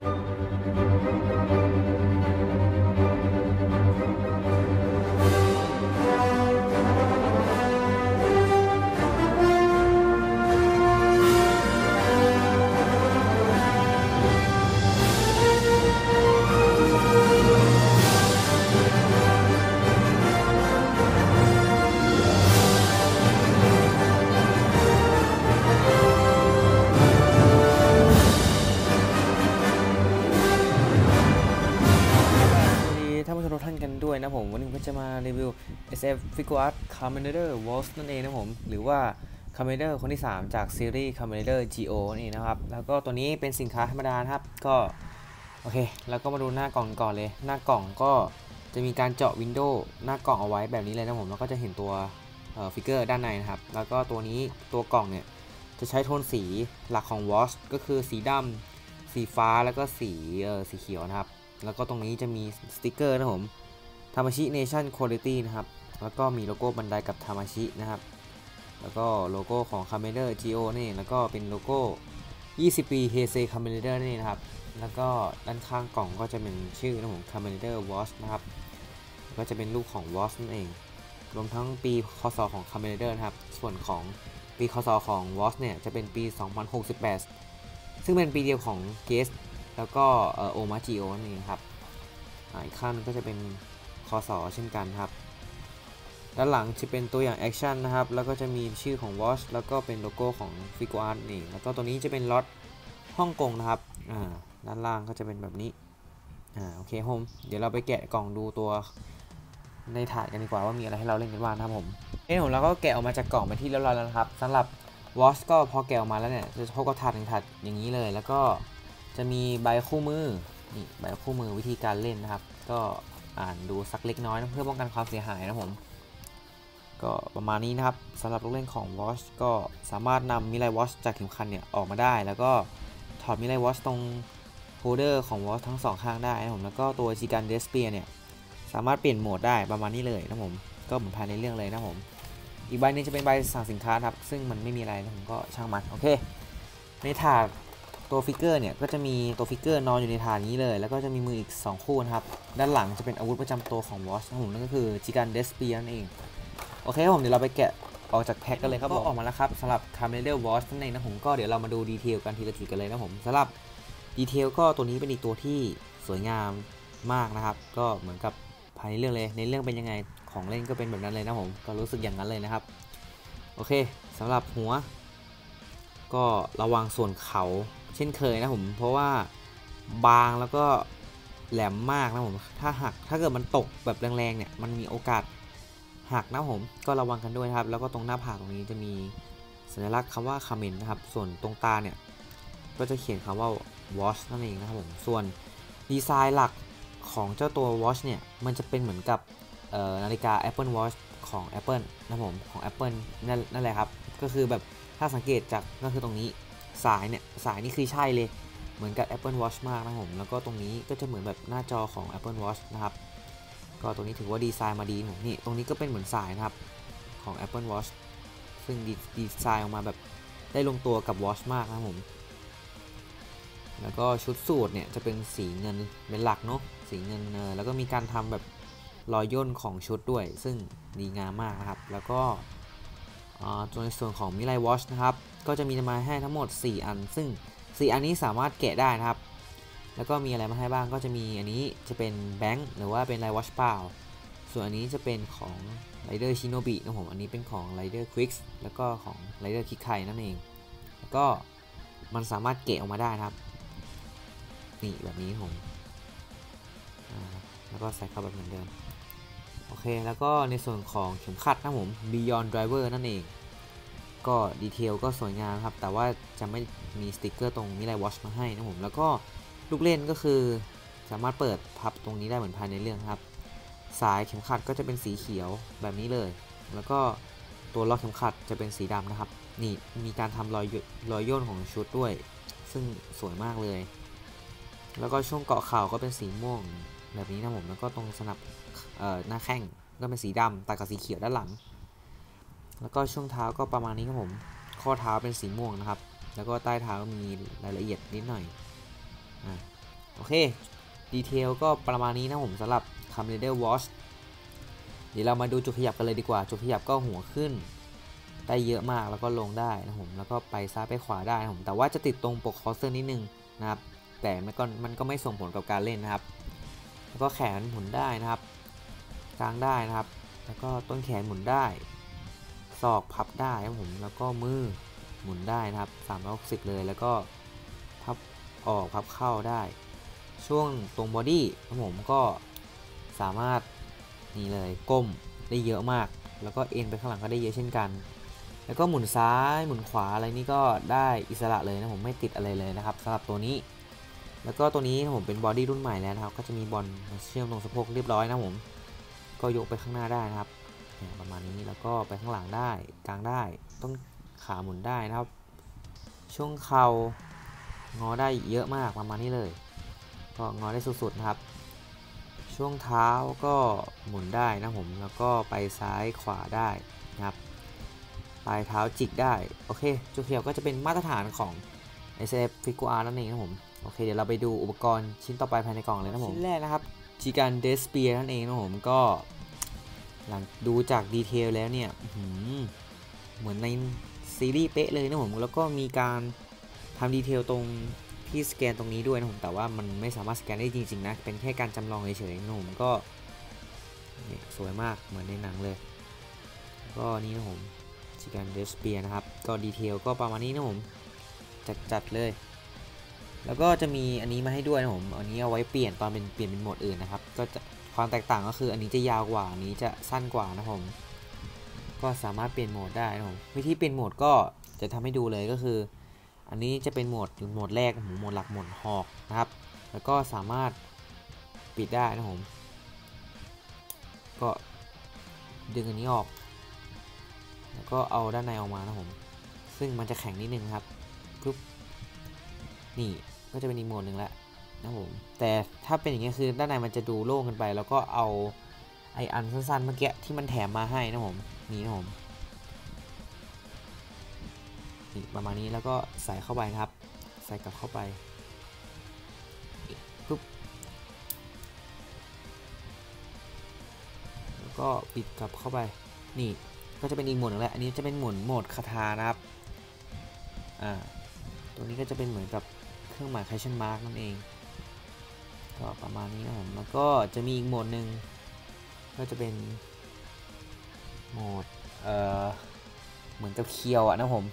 ส จะมารีวิว S.H.Figuarts Kamen Rider Woz นั่นเองนะผม หรือว่า Kamen Rider คนที่ 3 จากซีรีส์ Kamen Rider Zi-O นี่นะครับ แล้วก็ตัวนี้เป็นสินค้าธรรมดานครับ ก็ โอเค แล้วก็มาดูหน้ากล่องก่อนเลย หน้ากล่องก็จะมีการเจาะ window หน้ากล่องเอาไว้แบบนี้เลยนะผม แล้วก็จะเห็นตัวฟิกเกอร์ด้านในนะครับ แล้วก็ตัวนี้ตัวกล่องเนี่ยจะใช้โทนสีหลักของ Wars ก็คือสีดำสีฟ้าแล้วก็สีเอ่อสีเขียวนะครับ แล้วก็ตรงนี้จะมีสติกเกอร์นะผม Tamashii Nations quality นะครับ แล้วก็มีโลโก้ Bandai กับ Tamashii นะครับ แล้วก็โลโก้ของ c a m e r Geo นี่ แล้วก็เป็นโลโก้ 20 ปี Heisei c a m e r นี่นะครับ แล้วก็ด้านข้างกล่องก็จะเป็นชื่อนะผม c a m e r Watch นะครับ ก็จะเป็นรูปของ Watch นั่นเอง รวมทั้งปีคศของ c a m e r นะครับ ส่วนของปีคศของ Watch เนี่ยจะเป็นปี 2068 ซึ่งเป็นปีเดียวของ g u e s แล้วก็ Oma Zi-O นั่นครับอีกข้างนึงก็จะเป็น คอสอเช่นกันครับ ด้านหลังจะเป็นตัวอย่าง action นะครับ แล้วก็จะมีชื่อของ Watch แล้วก็เป็นโลโก้ของ f i g u a r t นี่ แล้วก็ตัวนี้จะเป็นล็อตฮ่องกงนะครับ อ่า ด้านล่างก็จะเป็นแบบนี้ อ่า โอเคผมเดี๋ยวเราไปแกะกล่องดูตัวในถาดกันดีกว่าว่ามีอะไรให้เราเล่นกันบ้างนะครับผมเอ้ผมเราก็แกะออกมาจากกล่องไปที่เรียบร้อยแล้วนะครับสำหรับ Watch ก็พอแกะออกมาแล้วเนี่ยจะพบกับถาดหนึ่งถาดอย่างนี้เลย แล้วก็จะมีใบคู่มือนี่ใบคู่มือวิธีการเล่นนะครับ ก็ อ่านดูสักเล็กน้อยนะเพื่อป้องกันความเสียหายนะผมก็ประมาณนี้นะครับสำหรับลูกเล่นของ Watch ก็สามารถนำมิไล Watch จากเข็มขัดเนี่ยออกมาได้ แล้วก็ถอดมิไล Watch ตรงโฮเดอร์ของ Watch ทั้งสองข้างได้นะผมแล้วก็ตัวจิกันเดสเปียเนี่ยสามารถเปลี่ยนโหมดได้ประมาณนี้เลยนะผมก็เหมือนภายในเรื่องเลยนะผมอีกใบนึงจะเป็นใบสั่งสินค้าครับซึ่งมันไม่มีอะไรนะผมก็ช่างมันโอเค ในถาด ตัวฟิกเกอร์เนี่ยก็จะมีตัวฟิกเกอร์นอนอยู่ในถาดนี้เลย แล้วก็จะมีมืออีก 2 คู่นะครับ ด้านหลังจะเป็นอาวุธประจำตัวของ Woz นะผมนั่นก็คือ Zikan Despear นั่นเอง โอเคผมเดี๋ยวเราไปแกะออกจากแพ็คกันเลยครับก็ออกมาแล้วครับสำหรับ Kamen Rider Woz นั่นเองนะผมก็เดี๋ยวเรามาดู detail กันทีละทีกันเลยนะผมสำหรับดีเทลก็ตัวนี้เป็นอีกตัวที่สวยงามมากนะครับ ก็เหมือนกับภายในเรื่องเลยในเรื่องเป็นยังไงของเล่นก็เป็นแบบนั้นเลยนะผมก็รู้สึกอย่างนั้นเลยนะครับ โอเคสำหรับหัว ก็ระวังส่วนเขา เช่นเคยนะผมเพราะว่าบางแล้วก็แหลมมากนะผมถ้าหักถ้าเกิดมันตกแบบแรงๆเนี่ยมันมีโอกาสหักนะผมก็ระวังกันด้วยครับ แล้วก็ตรงหน้าผากตรงนี้จะมีสัญลักษณ์คำว่าคาเมนต์นะครับ ส่วนตรงตาเนี่ยก็จะเขียนคำว่า watch นั่นเองนะครับผมส่วนดีไซน์หลักของเจ้าตัว watch เนี่ยมันจะเป็นเหมือนกับนาฬิกา Apple Watch ของ Apple นะผมของ Apple นั่นแหละครับ ก็คือแบบถ้าสังเกตจากก็คือตรงนี้ สายเนี่ยสายนี่คือใช่เลยเหมือนกับ Apple Watch มากนะผมแล้วก็ตรงนี้ก็จะเหมือนแบบหน้าจอของ Apple Watch นะครับก็ตรงนี้ถือว่าดีไซน์มาดีผมนี่ตรงนี้ก็เป็นเหมือนสายนะครับของ Apple Watch ซึ่งดีดีไซน์ออกมาแบบได้ลงตัวกับ Watch มากนะผมแล้วก็ชุดสูตรเนี่ยจะเป็นสีเงินเป็นหลักเนาะสีเงินแล้วก็มีการทำแบบรอยย่นของชุดด้วย ซึ่งดีงามมากครับ แล้วก็ ตัวในส่วนของมิไลวอชนะครับ ก็จะมีมาให้ทั้งหมด 4 อัน ซึ่ง 4 อันนี้สามารถแกะได้นะครับ แล้วก็มีอะไรมาให้บ้างก็จะมีอันนี้จะเป็นblank หรือว่าเป็น Ridewatch เปล่า ส่วนอันนี้จะเป็นของ Rider Shinobi นะผม อันนี้เป็นของ Rider Quiz แล้วก็ของ Rider Kikai นั่นเอง แล้วก็มันสามารถแกะออกมาได้นะครับ นี่แบบนี้ผม แล้วก็ใส่เข้าแบบเหมือนเดิม โอเค แล้วก็ในส่วนของเข็มขัดนะผม Beyond Driver นั่นเอง ก็ detail ก็สวยงามครับ แต่ว่าจะไม่มีสติกเกอร์ตรง Miridewatch มาให้นะผม แล้วก็ลูกเล่นก็คือสามารถเปิดพับตรงนี้ได้เหมือนภายในเรื่องครับ สายเข็มขัดก็จะเป็นสีเขียวแบบนี้เลย แล้วก็ตัวล็อกเข็มขัดจะเป็นสีดำนะครับ นี่มีการทำรอยรอยย่นของชุดด้วย ซึ่งสวยมากเลย แล้วก็ช่วงเกาะเข่าก็เป็นสีม่วง แบบนี้นะผมแล้วก็ตรงสนับหน้าแข้งก็เป็นสีดำตัดกับสีเขียวด้านหลัง แล้วก็ช่วงเท้าก็ประมาณนี้ครับผม ข้อเท้าเป็นสีม่วงนะครับ แล้วก็ใต้เท้ามีรายละเอียดนิดหน่อยอเค ดีเทลก็ประมาณนี้นะผมสำหรับ c a m e r a Watch เดี๋ยวเรามาดูจุดขยับกันเลยดีกว่า จุดขยับก็หัวขึ้นได้เยอะมากแล้วก็ลงได้นะผม แล้วก็ไปซ้ายไปขวาได้นะผม แต่ว่าจะติดตรงปกคอสเซอร์นิดนึงนะครับ แต่มันก็มันก็ไม่ส่งผลกับการเล่นนะครับ แล้วก็แขนหมุนได้นะครับ กลางได้นะครับ แล้วก็ต้นแขนหมุนได้ศอกพับได้นะผมแล้วก็มือหมุนได้นะครับ 360 เลยแล้วก็พับออกพับเข้าได้ ช่วงตรง body นะผมก็สามารถนี่เลยก้มได้เยอะมาก แล้วก็เอนไปข้างหลังก็ได้เยอะเช่นกัน แล้วก็หมุนซ้ายหมุนขวาอะไรนี่ก็ได้อิสระเลยนะผมไม่ติดอะไรเลยนะครับสำหรับตัวนี้ แล้วก็ตัวนี้ผมเป็น body รุ่นใหม่แล้วนะครับ ก็จะมีบอลเชื่อมตรงสะโพกเรียบร้อยนะผม ก็ยกไปข้างหน้าได้นะครับประมาณนี้แล้วก็ไปข้างหลังได้กลางได้ต้องขาหมุนได้นะครับ ช่วงเข่างอได้เยอะมากประมาณนี้เลย ก็งอได้สุดๆนะครับ ช่วงเท้าก็หมุนได้นะผมแล้วก็ไปซ้ายขวาได้นะครับปลายเท้าจิกได้ โอเคจุดเขียวก็จะเป็นมาตรฐานของ SF f i g u r นั่นเองนะผม โอเค เดี๋ยวเราไปดูอุปกรณ์ชิ้นต่อไปภายในกล่องเลยนะผมชิ้นแรกนะครับ Zikan Despear นั่นเองนะผมก็หลังดูจาก detail แล้วเนี่ยเหมือนในซีรีส์เป๊ะเลยนะผมแล้วก็มีการทำ detail ตรงที่สแกนตรงนี้ด้วยนะผมแต่ว่ามันไม่สามารถสแกนได้จริงๆนะเป็นแค่การจำลองเฉยๆนะผมก็สวยมากเหมือนในหนังเลย ก็นี่นะผมชิกันเดสเปียนะครับ ก็ดีเทลก็ประมาณนี้นะผมจัดๆเลย แล้วก็จะมีอันนี้มาให้ด้วยนะผม อันนี้เอาไว้เปลี่ยนตอนเป็นเปลี่ยนเป็นโหมดอื่นนะครับ ก็จะความแตกต่างก็คืออันนี้จะยาวกว่า อันนี้จะสั้นกว่านะผม ก็สามารถเปลี่ยนโหมดได้นะผม วิธีเปลี่ยนโหมดก็จะทำให้ดูเลยก็คือ อันนี้จะเป็นโหมดโหมดแรกโหมดหลักโหมดหอกนะครับ แล้วก็สามารถปิดได้นะผม ก็ดึงอันนี้ออก แล้วก็เอาด้านในออกมานะผม ซึ่งมันจะแข็งนิดนึงครับปุ๊บนี่ ก็จะเป็นอีกโหมดหนึ่งแล้วนะผมแต่ถ้าเป็นอย่างนี้คือด้านในมันจะดูโล่งกันไป แล้วก็เอาไออันสั้นๆเมื่อกี้ที่มันแถมมาให้นะผมนี่นะผมนี่ประมาณนี้แล้วก็ใส่เข้าไปนะครับ ใส่กลับเข้าไปปุ๊บแล้วก็ปิดกลับเข้าไปนี่ก็จะเป็นอีกโหมดนึงแล้วอันนี้จะเป็นโหมดโหมดคาถานะครับอ่าตัวนี้ก็จะเป็นเหมือนกับ เครื่องหมาย question mark นั่นเอง ก็ประมาณนี้นะผม แล้วก็จะมีอีกโหมดหนึ่งก็จะเป็นโหมด เอ่อ เหมือนกับเคียวอะนะผม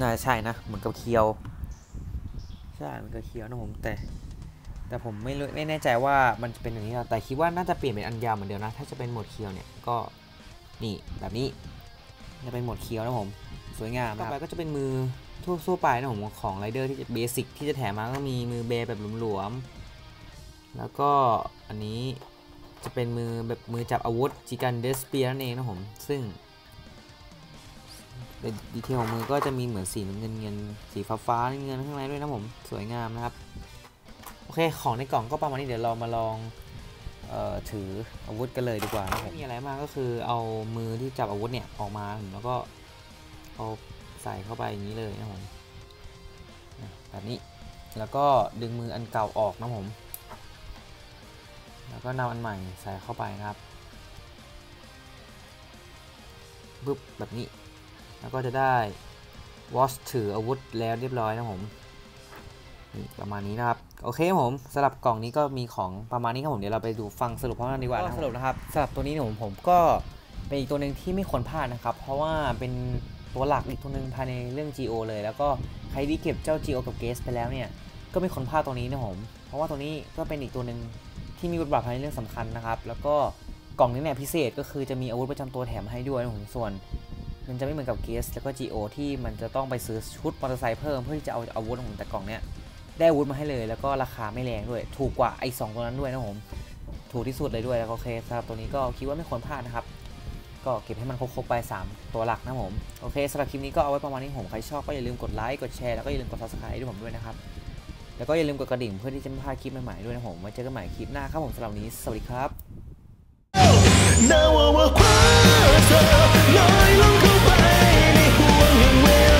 น่าใช่นะ เหมือนกับเคียว ใช่ เหมือนกับเคียวนะผม แต่ แต่ผมไม่ไม่แน่ใจว่ามันจะเป็นอย่างนี้หรอแต่คิดว่าน่าจะเปลี่ยนเป็นอันยาวเหมือนเดิมนะ ถ้าจะเป็นโหมดเคียวเนี่ย ก็นี่แบบนี้ จะเป็นโหมดเคียวนะผม สวยงาม ต่อไปก็จะเป็นมือ ทั่วๆไปนะผมของไรเดอร์ที่จะ basic ที่จะแถมมาก็มีมือเบแบบหลวมๆ แล้วก็อันนี้จะเป็นมือแบบมือจับอาวุธ Zikan Despear นั่นเองนะผม ซึ่งดีเทลของมือก็จะมีเหมือนสีเงินเงินสีฟ้าฟ้าเงินข้างในด้วยนะผม สวยงามนะครับ โอเค ของในกล่องก็ประมาณนี้เดี๋ยวเรามาลองเอ่อถืออาวุธกันเลยดีกว่าไม่มีอะไรมากก็คือเอามือที่จับอาวุธเนี่ยออกมาแล้วก็เอา ใส่เข้าไปอย่างนี้เลยนะผมแบบนี้แล้วก็ดึงมืออันเก่าออกนะผม แล้วก็นำอันใหม่ใส่เข้าไปนะครับปึ๊บแบบนี้ แล้วก็จะได้วอชถืออาวุธแล้วเรียบร้อยนะผมนี่ประมาณนี้นะครับ โอเคผมสำหรับกล่องนี้ก็มีของประมาณนี้ครับผมเดี๋ยวเราไปดูฟังสรุปพร้อมกันดีกว่าสรุปนะครับสำหรับตัวนี้ผมผมก็เป็นอีกตัวหนึ่งที่ไม่ควรพลาดนะครับ เพราะว่าเป็น ตัวหลักอีกตัวหนึ่งภายในเรื่อง GO เลย แล้วก็ใครที่เก็บเจ้า GO กับเกสไปแล้วเนี่ย ก็ไม่ควรพลาดตัวนี้นะผม เพราะว่าตัวนี้ก็เป็นอีกตัวหนึ่งที่มีบทบาทภายในเรื่องสำคัญนะครับ แล้วก็กล่องนี้เนี่ยพิเศษก็คือจะมีอาวุธประจำตัวแถมให้ด้วยนะผมส่วน มันจะไม่เหมือนกับเกสแล้วก็ GO ที่มันจะต้องไปซื้อชุดมอเตอร์ไซค์เพิ่มเพื่อที่จะเอาอาวุธของแต่กล่องเนี้ยได้อาวุธมาให้เลย แล้วก็ราคาไม่แรงด้วย ถูกกว่าไอ้สตัวนั้นด้วยนะผมถูกที่สุดเลยด้วยแล้วโอเคสำหรับตัวนี้ก็คิดว่าไม่ควรพลาดนะครับ ก็เก็บให้มันครบๆไป 3 ตัวหลักนะผม โอเคสำหรับคลิปนี้ก็เอาไว้ประมาณนี้ผมใครชอบก็อย่าลืมกดไลค์กดแชร์แล้วก็อย่าลืมกด subscribe ด้วยผมด้วยนะครับ แล้วก็อย่าลืมกดกระดิ่งเพื่อที่จะไม่พลาดคลิปใหม่ๆด้วยนะผมไว้เจอกันใหม่คลิปหน้าครับผมสำหรับนี้ สวัสดีครับลอยลงเข้าไปในห่วงแห่งเวลา